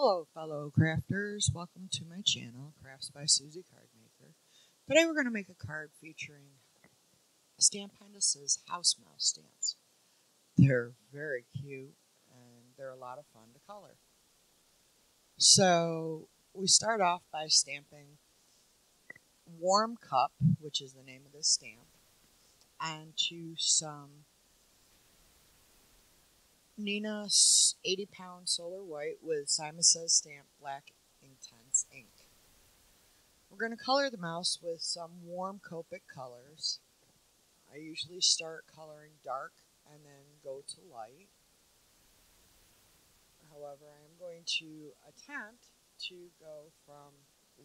Hello, fellow crafters. Welcome to my channel, Crafts by Suzy Cardmaker. Today we're going to make a card featuring Stamp says House Mouse stamps. They're very cute and they're a lot of fun to color. So we start off by stamping Warm Cup, which is the name of this stamp, onto some Neenah 80 pound solar white with Simon Says stamp black intense ink. We're going to color the mouse with some warm Copic colors. I usually start coloring dark and then go to light. However, I am going to attempt to go from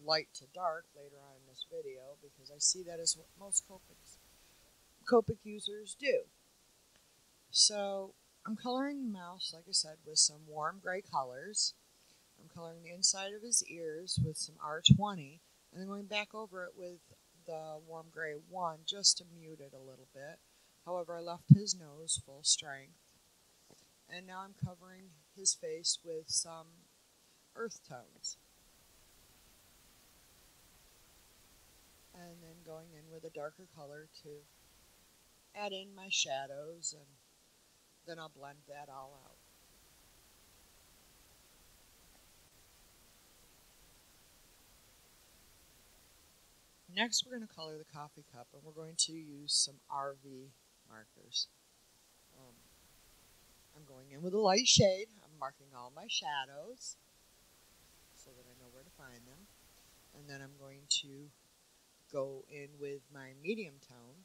light to dark later on in this video because I see that is what most Copics, Copic users do. So I'm coloring the mouse, like I said, with some warm gray colors. I'm coloring the inside of his ears with some R20, and then going back over it with the warm gray 1 just to mute it a little bit. However, I left his nose full strength. And now I'm covering his face with some earth tones. And then going in with a darker color to add in my shadows and then I'll blend that all out. Next, we're going to color the coffee cup, and we're going to use some RV markers. Um, I'm going in with a light shade. I'm marking all my shadows so that I know where to find them. And then I'm going to go in with my medium tone.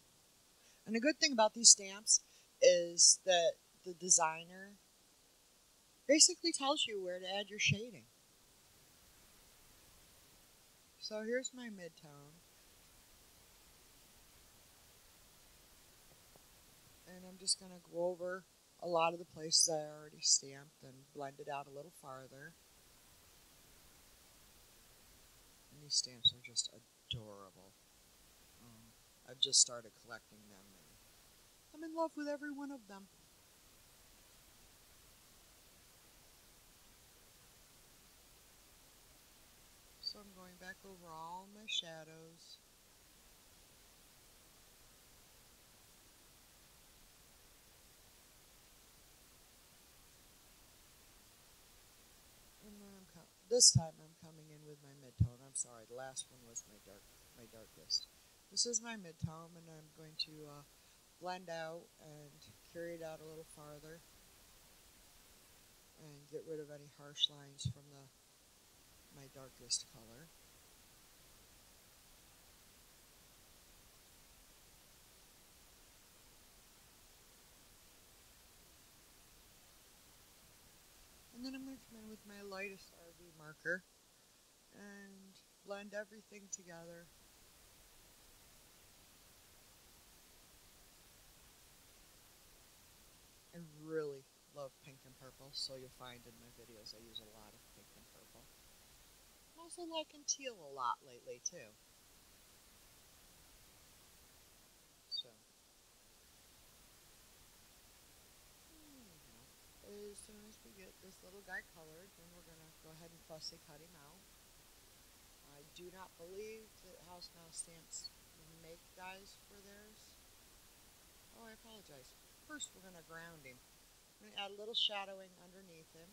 And the good thing about these stamps is that the designer basically tells you where to add your shading. So here's my midtone. And I'm just going to go over a lot of the places I already stamped and blend it out a little farther. And these stamps are just adorable. Um, I've just started collecting them and I'm in love with every one of them. So I'm going back over all my shadows. And then I'm this time I'm coming in with my midtone. I'm sorry, the last one was my dark, my darkest. This is my midtone, and I'm going to uh, blend out and carry it out a little farther and get rid of any harsh lines from the my darkest color. And then I'm going to come in with my lightest RV marker and blend everything together. I really love pink and purple, so you'll find in my videos I use a lot of pink and purple I'm also liking teal a lot lately, too. So. As soon as we get this little guy colored, then we're going to go ahead and fussy cut him out. I do not believe that House Mouse stamps make dies for theirs. Oh, I apologize. First, we're going to ground him. I'm going to add a little shadowing underneath him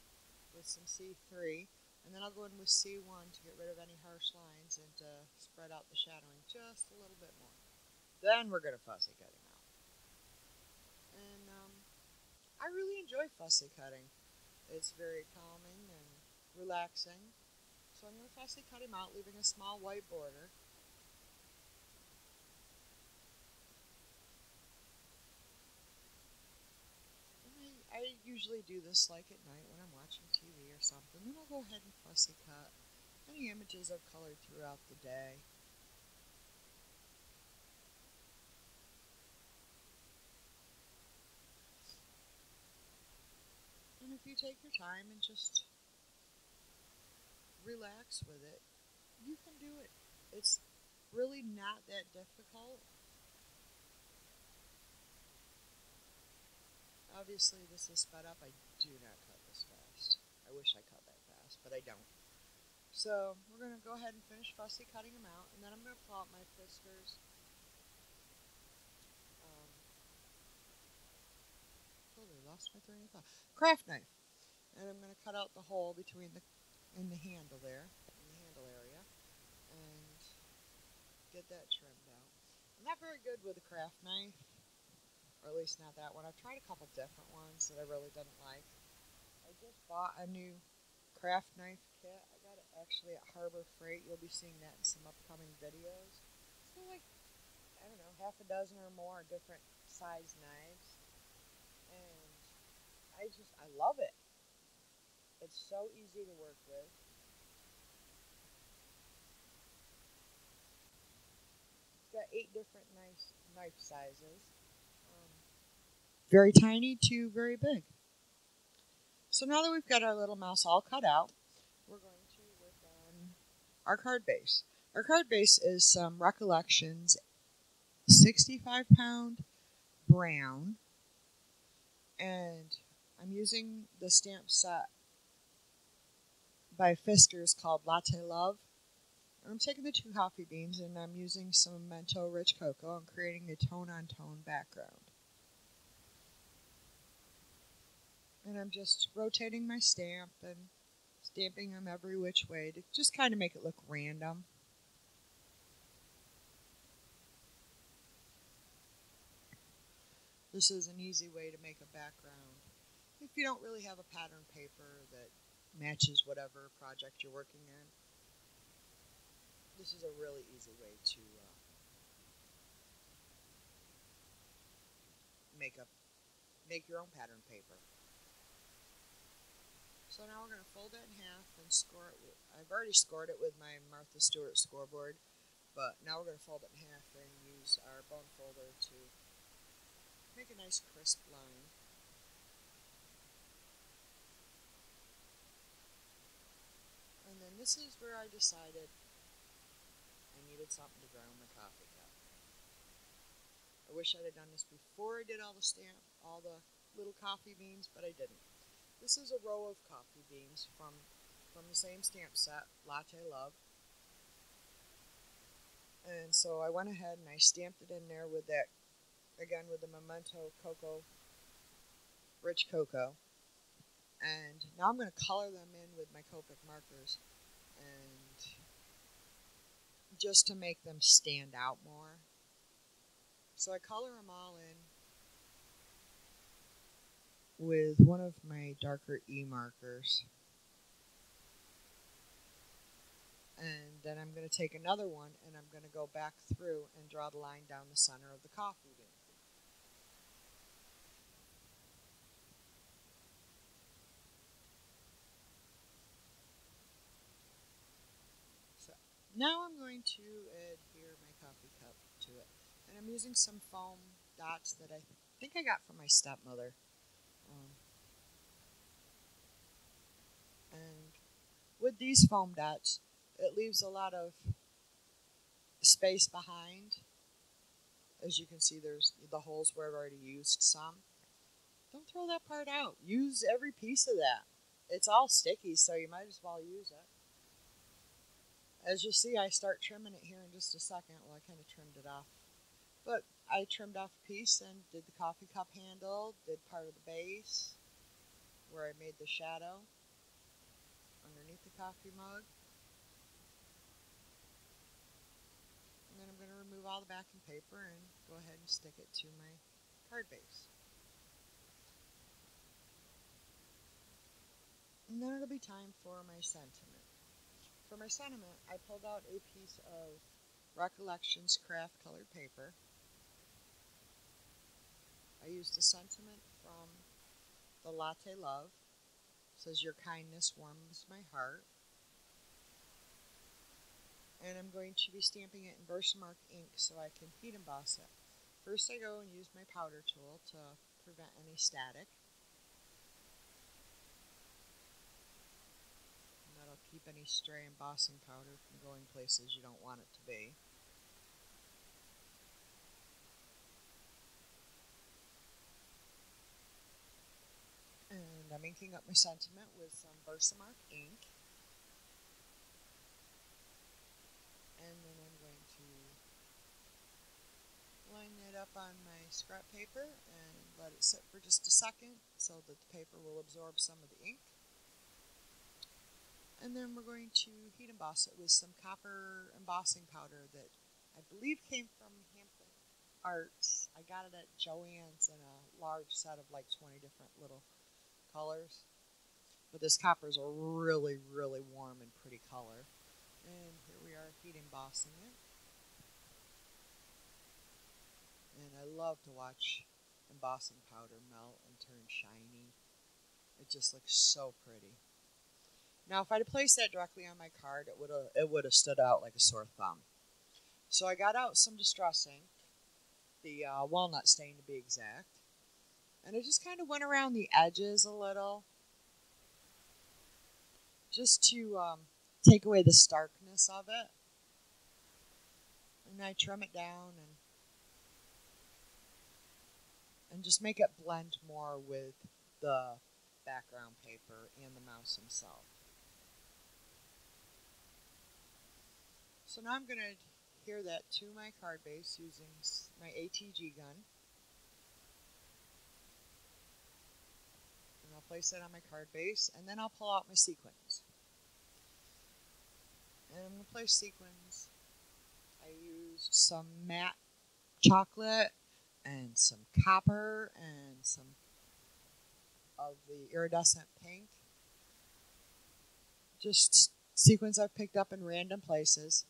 with some C3. And then I'll go in with C1 to get rid of any harsh lines and to spread out the shadowing just a little bit more. Then we're going to fussy cut him out. And um, I really enjoy fussy cutting. It's very calming and relaxing. So I'm going to fussy cut him out, leaving a small white border. I usually do this like at night when I'm watching TV or something. Then I'll go ahead and fussy cut any images I've colored throughout the day. You take your time and just relax with it, you can do it. It's really not that difficult. Obviously, this is sped up. I do not cut this fast. I wish I cut that fast, but I don't. So we're going to go ahead and finish fussy cutting them out, and then I'm going to pull out my Fiskars. Um, totally lost my train of thought. Craft knife, and I'm going to cut out the hole between the in the handle there, in the handle area, and get that trimmed out. I'm not very good with a craft knife, or at least not that one. I've tried a couple different ones that I really didn't like. I just bought a new craft knife kit. I got it actually at Harbor Freight. You'll be seeing that in some upcoming videos. So like, I don't know, half a dozen or more different size knives. Just, I love it. It's so easy to work with. It's got eight different nice knife sizes. Um, very tiny to very big. So now that we've got our little mouse all cut out, we're going to work on our card base. Our card base is some Recollections 65 pound brown, and I'm using the stamp set by Fiskars called Latte Love. I'm taking the two coffee beans and I'm using some Memento Rich Cocoa and creating a tone on tone background. and I'm just rotating my stamp and stamping them every which way to just kind of make it look random. This is an easy way to make a background if you don't really have a pattern paper that matches whatever project you're working in. This is a really easy way to uh, make a make your own pattern paper. So now we're going to fold it in half and score it. With, I've already scored it with my Martha Stewart scoreboard, but now we're going to fold it in half and use our bone folder to make a nice crisp line. And then this is where I decided I needed something to ground my coffee cup. I wish I'd have done this before I did all the stamp, all the little coffee beans, but I didn't. This is a row of coffee beans from from the same stamp set, Latte Love. And so I went ahead and I stamped it in there with that, again with the Memento Cocoa, Rich Cocoa. And now I'm going to color them in with my Copic markers and just to make them stand out more. So I color them all in with one of my darker E markers. And then I'm going to take another one and I'm going to go back through and draw the line down the center of the coffee bean. Now I'm going to adhere my coffee cup to it. And I'm using some foam dots that I think I got from my stepmother. Um, and with these foam dots, it leaves a lot of space behind. As you can see, there's the holes where I've already used some. Don't throw that part out. Use every piece of that. It's all sticky, so you might as well use it. As you see, I start trimming it here in just a second. Well, I kind of trimmed it off. But I trimmed off a piece and did the coffee cup handle, did part of the base where I made the shadow underneath the coffee mug. And then I'm going to remove all the backing paper and go ahead and stick it to my card base. And then it'll be time for my sentiment. For my sentiment, I pulled out a piece of Recollections craft colored paper I used a sentiment from the Latte Love. It says, Your kindness warms my heart. And I'm going to be stamping it in Versamark ink so I can heat emboss it. First, I go and use my powder tool to prevent any static. Any stray embossing powder from going places you don't want it to be. And I'm inking up my sentiment with some Versamark ink. And then I'm going to line it up on my scrap paper and let it sit for just a second so that the paper will absorb some of the ink. And then we're going to heat emboss it with some copper embossing powder that I believe came from Hampton Arts. I got it at Joann's in a large set of like 20 different little colors. But this copper is a really, really warm and pretty color. And here we are heat embossing it. And I love to watch embossing powder melt and turn shiny. It just looks so pretty. Now, if I'd have placed that directly on my card, it would have it would have stood out like a sore thumb. So I got out some distress ink, the uh, walnut stain to be exact, and I just kind of went around the edges a little, just to um, take away the starkness of it. And I trim it down and and just make it blend more with the background paper and the mouse himself. So now I'm going to adhere that to my card base using my ATG gun. And I'll place that on my card base and then I'll pull out my sequins. And I'm going to place sequins. I used some matte chocolate and some copper and some of the iridescent pink. Just sequins I've picked up in random places.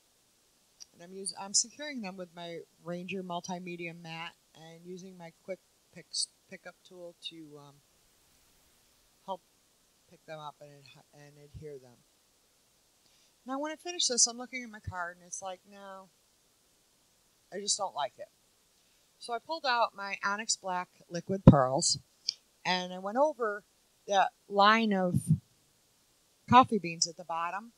And I'm using I'm securing them with my Ranger multimedia mat and using my quick picks pickup tool to um, help pick them up and, and adhere them. Now when I finish this, I'm looking at my card and it's like, no, I just don't like it. So I pulled out my Onyx Black liquid pearls and I went over that line of coffee beans at the bottom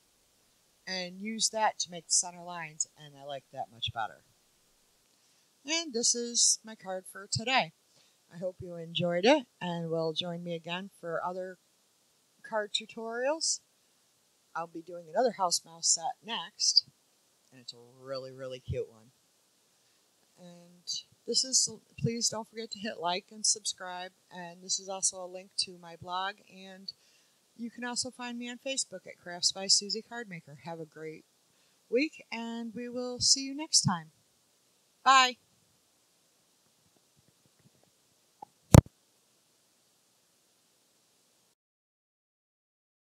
and use that to make the center lines and I like that much better. And this is my card for today. I hope you enjoyed it and will join me again for other card tutorials. I'll be doing another house mouse set next and it's a really really cute one. And this is, please don't forget to hit like and subscribe. And this is also a link to my blog. And you can also find me on Facebook at Crafts by Suzy Cardmaker. Have a great week, and we will see you next time. Bye.